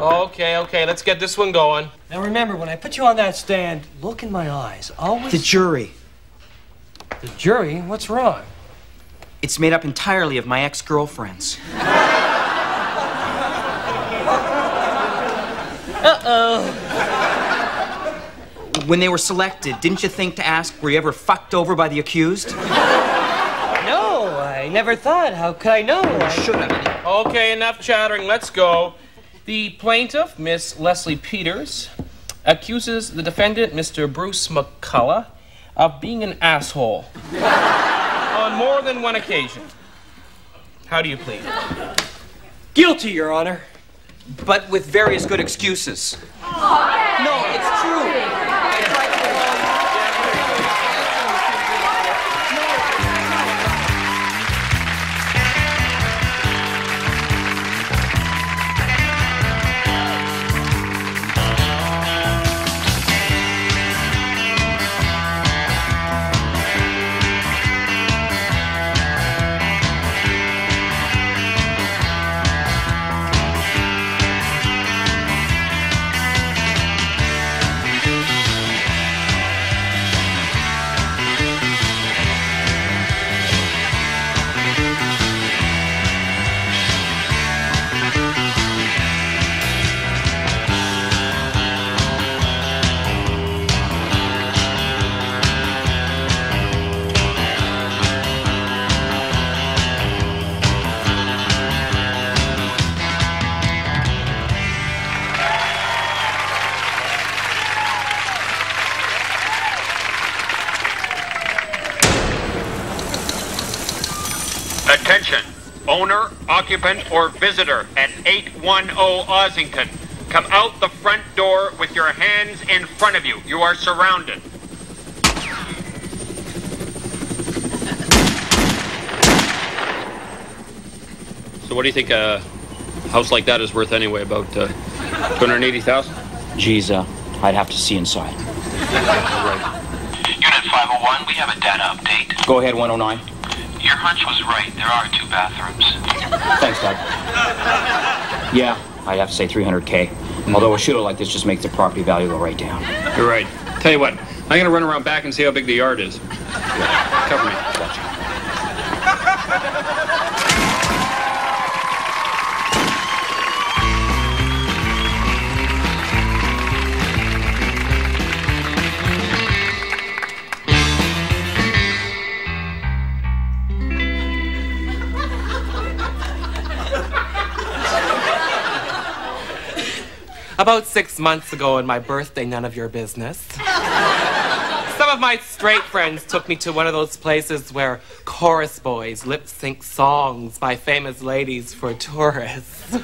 Okay, okay, let's get this one going. Now remember, when I put you on that stand, look in my eyes. Always. The jury. The jury? What's wrong? It's made up entirely of my ex girlfriends. Uh oh. When they were selected, didn't you think to ask, were you ever fucked over by the accused? No, I never thought. How could I know? I Should have. Okay, enough chattering, let's go. The plaintiff, Miss Leslie Peters, accuses the defendant, Mr. Bruce McCulloch, of being an asshole on more than one occasion. How do you plead? Guilty, Your Honor. But with various good excuses. No, occupant, or visitor at 810 Ossington. Come out the front door with your hands in front of you. You are surrounded. So what do you think a house like that is worth anyway? About uh, 280,000? Geez, uh, I'd have to see inside. Unit 501, we have a data update. Go ahead, 109. Your hunch was right. There are two bathrooms. Thanks, Doug. Yeah, I'd have to say 300K. Although a shooter like this just makes the property value go right down. You're right. Tell you what, I'm gonna run around back and see how big the yard is. Cover me. About six months ago on my birthday, none of your business. Some of my straight friends took me to one of those places where chorus boys lip sync songs by famous ladies for tourists. the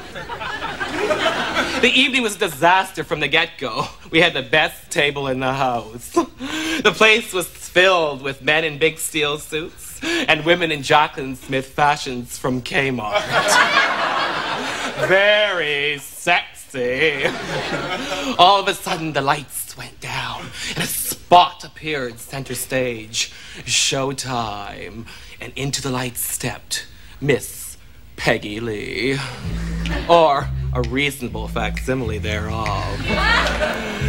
evening was a disaster from the get go. We had the best table in the house. The place was filled with men in big steel suits and women in Jaclyn Smith fashions from Kmart. Very sexy. All of a sudden, the lights went down, and a spot appeared center stage. Showtime. And into the lights stepped Miss Peggy Lee. Or a reasonable facsimile thereof.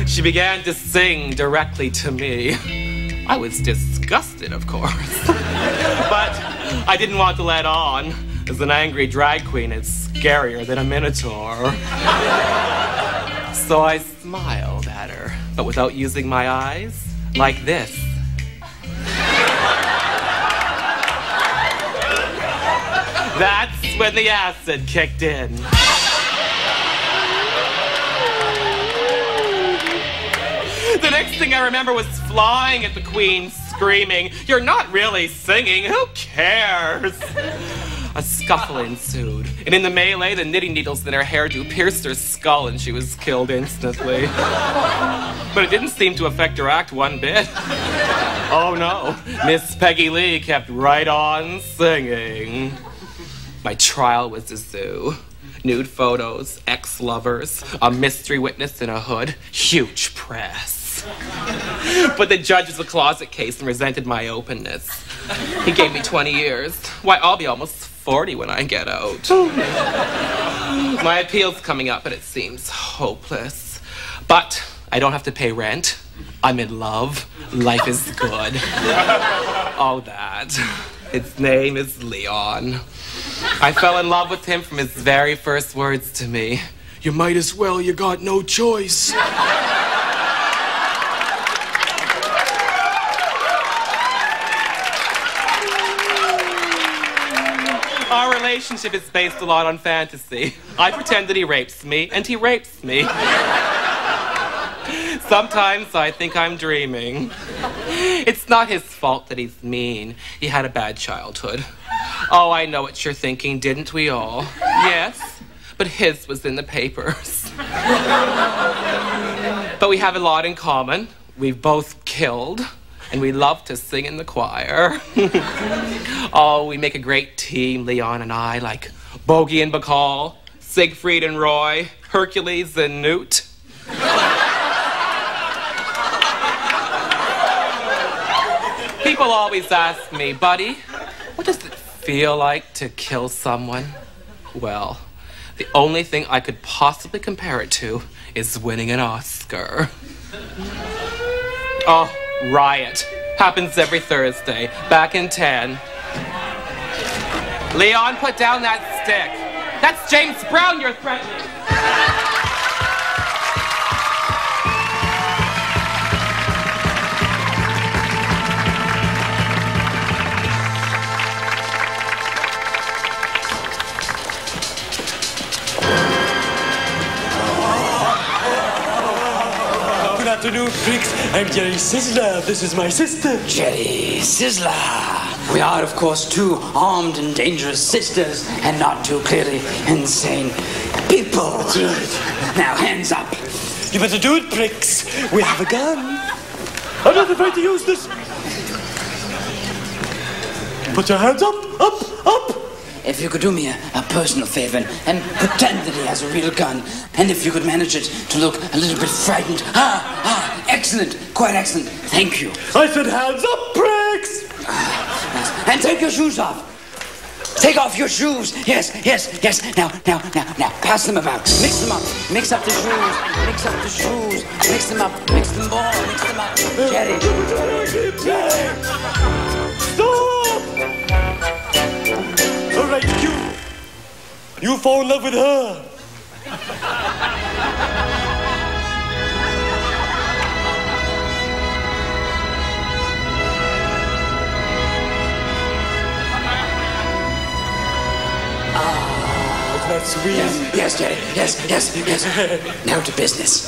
She began to sing directly to me. I was disgusted, of course. but I didn't want to let on, as an angry drag queen is scarier than a minotaur. So I smiled at her, but without using my eyes, like this. That's when the acid kicked in. The next thing I remember was flying at the queen, screaming, You're not really singing, who cares? A scuffle ensued, and in the melee, the knitting needles in her hairdo pierced her skull and she was killed instantly. But it didn't seem to affect her act one bit. Oh no, Miss Peggy Lee kept right on singing. My trial was a zoo. Nude photos, ex lovers, a mystery witness in a hood, huge press. But the judge was a closet case and resented my openness. He gave me 20 years. Why, I'll be almost 40 when I get out. My appeal's coming up, but it seems hopeless. But I don't have to pay rent. I'm in love. Life is good. All that. His name is Leon. I fell in love with him from his very first words to me. You might as well, you got no choice. Relationship is based a lot on fantasy. I pretend that he rapes me, and he rapes me. Sometimes I think I'm dreaming. It's not his fault that he's mean. He had a bad childhood. Oh, I know what you're thinking, didn't we all? Yes, but his was in the papers. but we have a lot in common. We've both killed, and we love to sing in the choir. oh, we make a great team, Leon and I, like Bogey and Bacall, Siegfried and Roy, Hercules and Newt. People always ask me, buddy, what does it feel like to kill someone? Well, the only thing I could possibly compare it to is winning an Oscar. Oh, Riot. Happens every Thursday. Back in 10. Leon, put down that stick. That's James Brown you're threatening. I'm Jerry Sizzler. This is my sister. Jerry Sizzler. We are, of course, two armed and dangerous sisters, and not two clearly insane people. That's right. Now, hands up. You better do it, pricks. We have a gun. I'm not afraid to use this. Put your hands up, up, up. If you could do me a, a personal favor and, and pretend that he has a real gun, and if you could manage it to look a little bit frightened. Ah, ah, excellent, quite excellent. Thank you. I said hands up, pricks. And take your shoes off. Take off your shoes. Yes, yes, yes. Now, now, now, now. Pass them about. Mix them up. Mix up the shoes. Mix up the shoes. Mix them up. Mix them all. Mix them up. Jerry. You fall in love with her. Ah, isn't sweet? Yes, yes, Jerry. Yes, yes, yes. Now to business.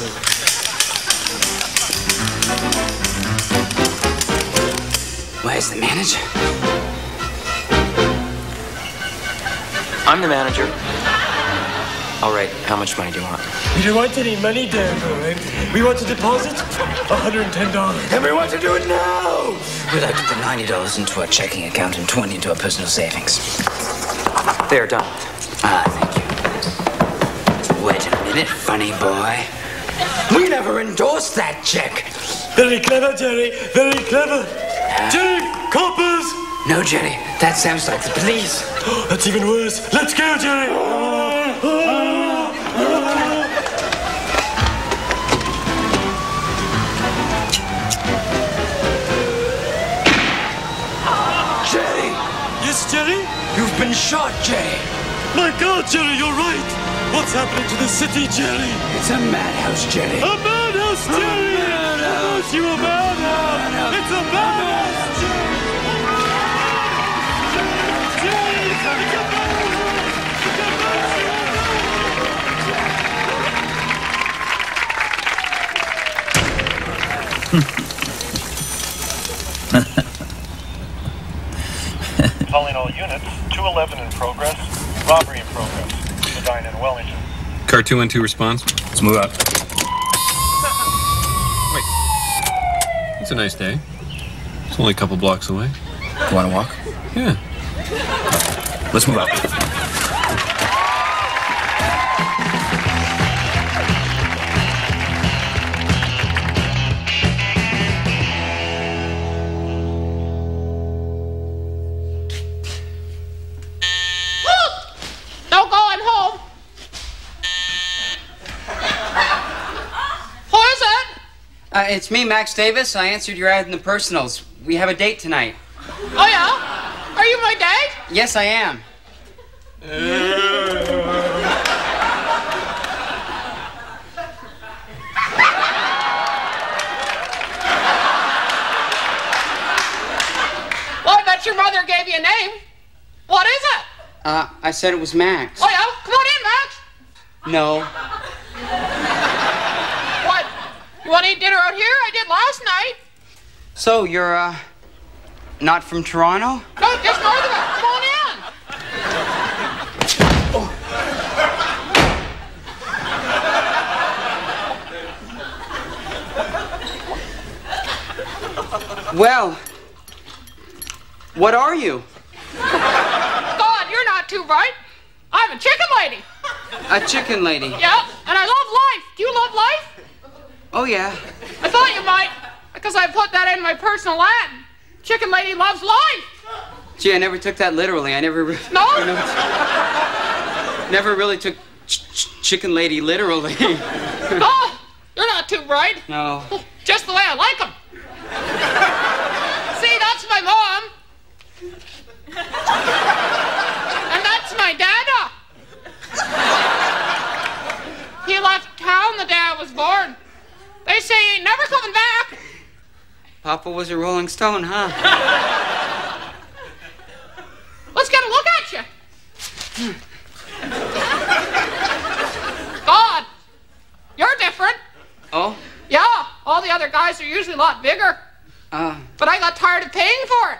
Where's the manager? I'm the manager. All right, how much money do you want? We don't want any money, Dan boy. We want to deposit $110. And we want to do it now! We'd like to put $90 into our checking account and 20 into our personal savings. There, done. Ah, thank you. Wait a minute, funny boy. We never endorsed that check. Very clever, Jerry. Very clever. Jerry, coppers! No, Jerry, that sounds like the police. That's even worse. Let's go, Jerry. Jerry, Yes, Jerry? you've been shot, Jerry. My God, Jerry, you're right. What's happening to the city, Jerry? It's a madhouse, Jerry. A madhouse, Jerry! madhouse. You a madhouse! It's a madhouse, Calling all units, 211 in progress, robbery in progress, Medina and Wellington. Car 212 response. Let's move out. Wait. It's a nice day. It's only a couple blocks away. You want to walk? Yeah. Let's move up. It's me, Max Davis. I answered your ad in the personals. We have a date tonight. Oh, yeah? Are you my date? Yes, I am. Well, I bet your mother gave you a name. What is it? Uh, I said it was Max. Oh, yeah? Come on in, Max. No. What? You want to eat dinner out here? I did last night. So, you're, uh, not from Toronto? No, just north of it. Come on in. Well, what are you? God, you're not too bright. I'm a chicken lady. A chicken lady. Yeah, and I love life. Do you love life? Oh, yeah. I thought you might, because I put that in my personal ad. Chicken lady loves life. Gee, I never took that literally. I never. re- No? know, never really took ch- ch- chicken lady literally. Oh, you're not too bright. no. Just the way I like them. See, that's my mom. And that's my dada. He left town the day I was born. They say he ain't never coming back. Papa was a Rolling Stone, huh? Let's get a look at you. God, you're different. Oh? Yeah, all the other guys are usually a lot bigger. Uh, But I got tired of paying for it.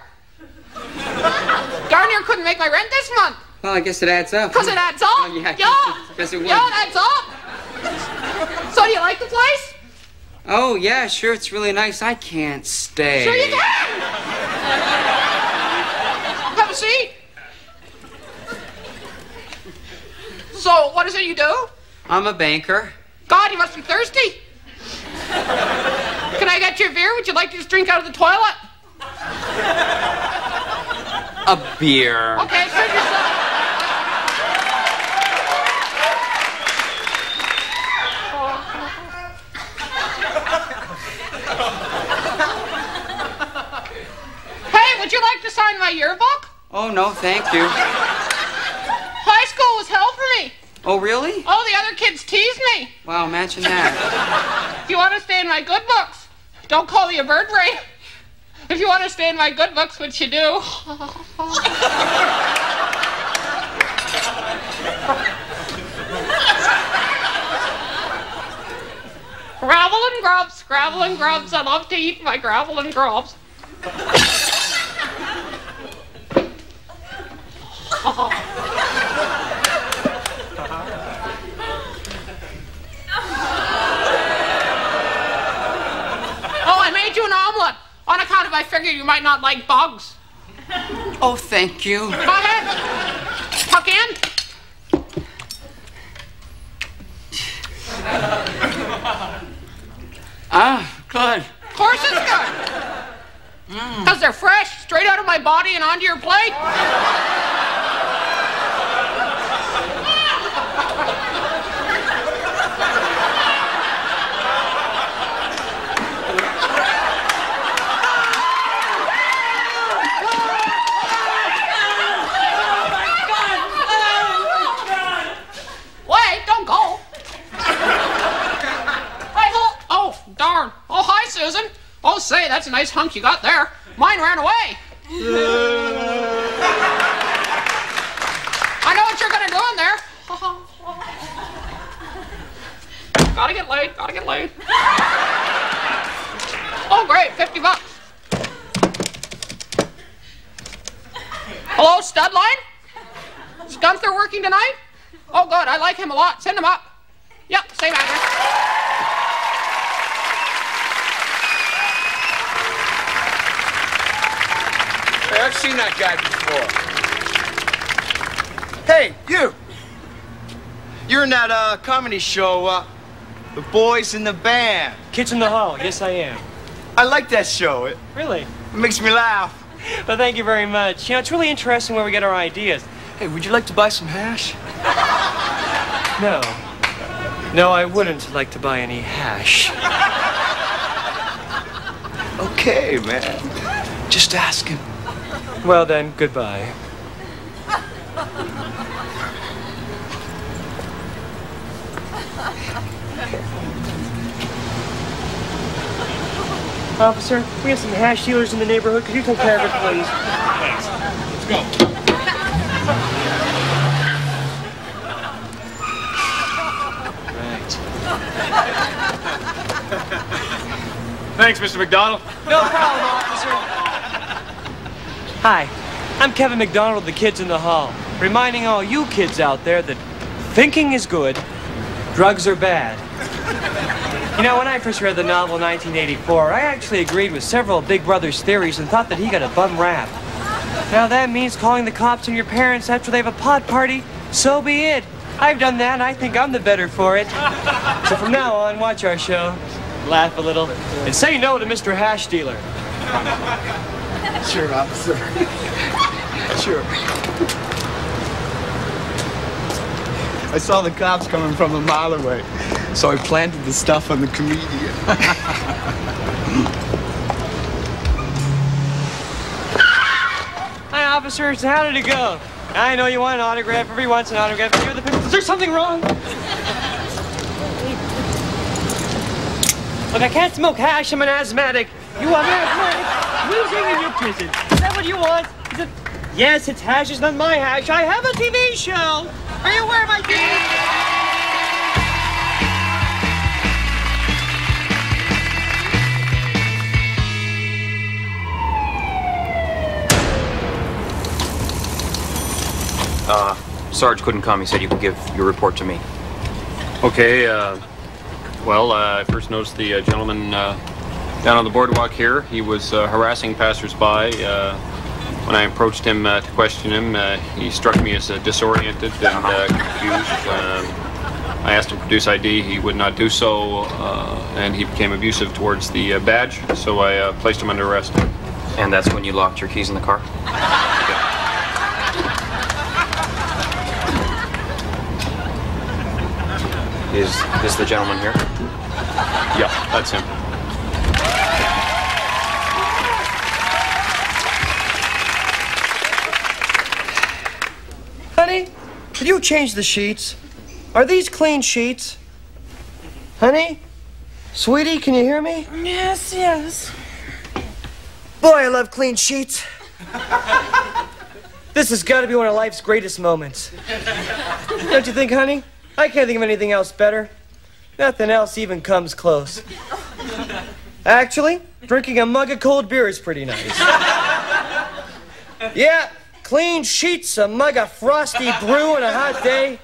Darn near couldn't make my rent this month. well, I guess it adds up. Because it adds up. Oh, yeah, yeah. guess it- guess it would. Yeah, it adds up. So do you like the place? Oh, yeah, sure, it's really nice. I can't stay. Sure you can. Have a seat. So what is it you do? I'm a banker. God, you must be thirsty. Can I get you a beer? Would you like to just drink out of the toilet? A beer. Okay, serve yourself. Hey, would you like to sign my yearbook? Oh, no, thank you. High school was hell for me. Oh, really? All the other kids teased me. Wow, imagine that. If you want to stay in my good books, don't call me a bird brain. If you want to stay in my good books, which you do. gravel and grubs, gravel and grubs. I love to eat my gravel and grubs. Oh, I made you an omelet on account of I figured you might not like bugs. Oh, thank you. Go ahead. Tuck in. Ah, good. Of course it's good. Because they're fresh, straight out of my body and onto your plate. Wait, don't go. Hey, hold. Oh, darn. Oh, hi, Susan. Oh, say, that's a nice hunk you got there. Mine ran away. I know what you're gonna do in there. gotta get laid, gotta get laid. Oh, great, 50 bucks. Hello, Studline? Is Gunther working tonight? Oh, good, I like him a lot. Send him up. Seen that guy before. Hey, you! You're in that uh, comedy show, uh, The Boys in the Band. Kids in the Hall. Yes, I am. I like that show. It, Really? it makes me laugh. Well, thank you very much. You know, it's really interesting where we get our ideas. Hey, would you like to buy some hash? No. No, I wouldn't like to buy any hash. Okay, man. Just asking. Well then, goodbye. Officer, we have some hash dealers in the neighborhood. Could you take care of it, please? Thanks. Let's go. Right. Thanks, Mr. McDonald. No problem, officer. Hi, I'm Kevin McDonald, the kids in the hall, reminding all you kids out there that thinking is good, drugs are bad. You know, when I first read the novel 1984, I actually agreed with several Big Brother's theories and thought that he got a bum rap. Now that means calling the cops on your parents after they have a pot party, so be it. I've done that and I think I'm the better for it. So from now on, watch our show, laugh a little, and say no to Mr. Hash Dealer. Sure, officer. sure. I saw the cops coming from a mile away, so I planted the stuff on the comedian. Hi, officers. How did it go? I know you want an autograph. Everybody wants an autograph. Are the. Is there something wrong? Look, I can't smoke hash. I'm an asthmatic. You are an asthmatic. Losing in your prison. Is that what you want? Is it... Yes, it's hash. It's not my hash. I have a TV show. Are you aware of my TV Uh, Sarge couldn't come. He said you could give your report to me. Okay, uh, well, uh, I first noticed the uh, gentleman uh, down on the boardwalk here. He was uh, harassing passersby. Uh, when I approached him uh, to question him, uh, he struck me as uh, disoriented and uh, confused. Um, I asked him to produce ID. He would not do so, uh, and he became abusive towards the uh, badge, so I uh, placed him under arrest. And that's when you locked your keys in the car? Is this the gentleman here? Yeah, that's him. Did you change the sheets? Are these clean sheets? Honey? Sweetie, can you hear me? Yes, yes. Boy, I love clean sheets. this has got to be one of life's greatest moments. Don't you think, honey? I can't think of anything else better. Nothing else even comes close. Actually, drinking a mug of cold beer is pretty nice. Yeah, clean sheets, a mug of frosty brew, and a hot day.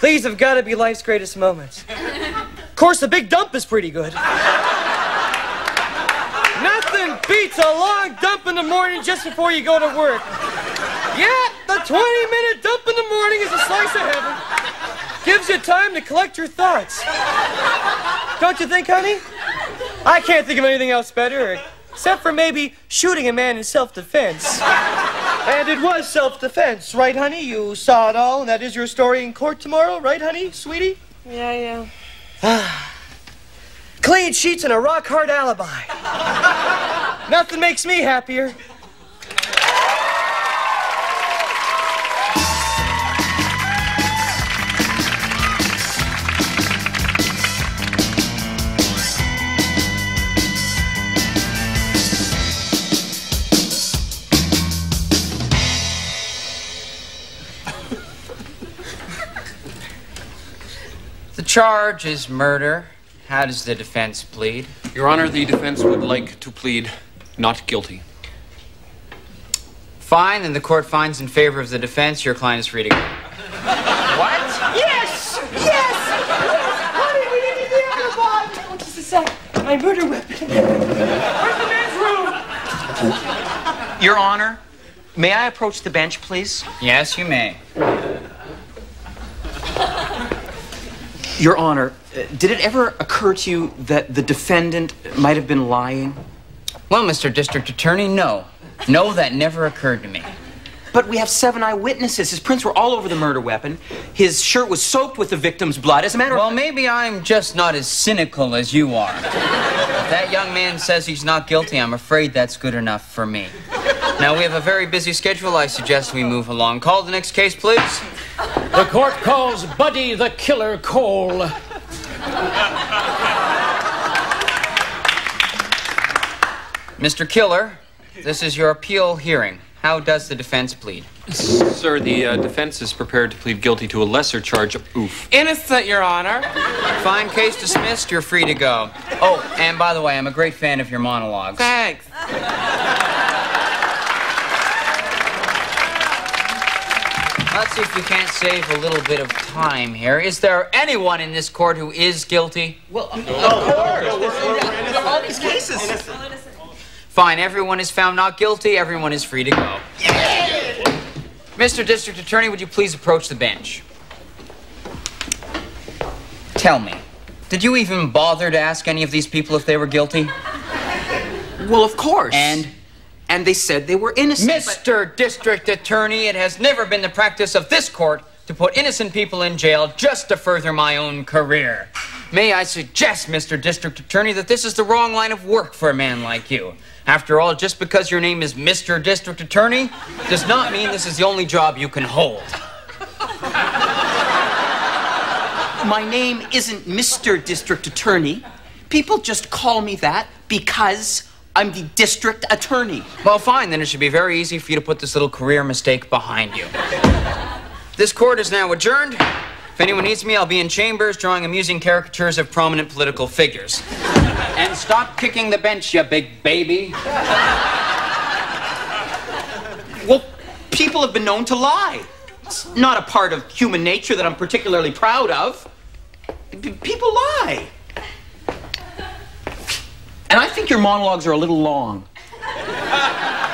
These have got to be life's greatest moments. Of course, the big dump is pretty good. Nothing beats a long dump in the morning just before you go to work. Yeah, the 20 minute dump in the morning is a slice of heaven. Gives you time to collect your thoughts. Don't you think, honey? I can't think of anything else better, except for maybe shooting a man in self defense. And it was self defense, right, honey? You saw it all, and that is your story in court tomorrow, right, honey, sweetie? Yeah, yeah. Clean sheets and a rock hard alibi. Nothing makes me happier. Charge is murder. How does the defense plead? Your Honor, the defense would like to plead not guilty. Fine, then the court finds in favor of the defense. Your client is free to go. What? Yes! Yes! Honey, we need to be on the bond. Oh, just a sec. My murder weapon. Where's the men's room? Your Honor, may I approach the bench, please? Yes, you may. Your Honor, did it ever occur to you that the defendant might have been lying? Well, Mr. District Attorney, no. No, that never occurred to me. But we have seven eyewitnesses. His prints were all over the murder weapon. His shirt was soaked with the victim's blood. As a matter Well, of maybe I'm just not as cynical as you are. if that young man says he's not guilty, I'm afraid that's good enough for me. Now, we have a very busy schedule. I suggest we move along. Call the next case, please. The court calls Buddy the Killer Cole. Mr. Killer, this is your appeal hearing. How does the defense plead? Sir, the uh, defense is prepared to plead guilty to a lesser charge of oof. Innocent, Your Honor. Fine case dismissed. You're free to go. Oh, and by the way, I'm a great fan of your monologues. Thanks. Let's see if we can't save a little bit of time here. Is there anyone in this court who is guilty? Well, of course. All these cases. Fine, everyone is found not guilty. Everyone is free to go. Mr. District Attorney, would you please approach the bench? Tell me, did you even bother to ask any of these people if they were guilty? Well, of course. And? And they said they were innocent. Mr. District Attorney, it has never been the practice of this court to put innocent people in jail just to further my own career. May I suggest, Mr. District Attorney, that this is the wrong line of work for a man like you. After all, just because your name is Mr. District Attorney does not mean this is the only job you can hold. My name isn't Mr. District Attorney. People just call me that because I'm the district attorney. Well, fine, then it should be very easy for you to put this little career mistake behind you. This court is now adjourned. If anyone needs me, I'll be in chambers drawing amusing caricatures of prominent political figures. And stop kicking the bench, you big baby. Well, people have been known to lie. It's not a part of human nature that I'm particularly proud of. P- people lie. And I think your monologues are a little long.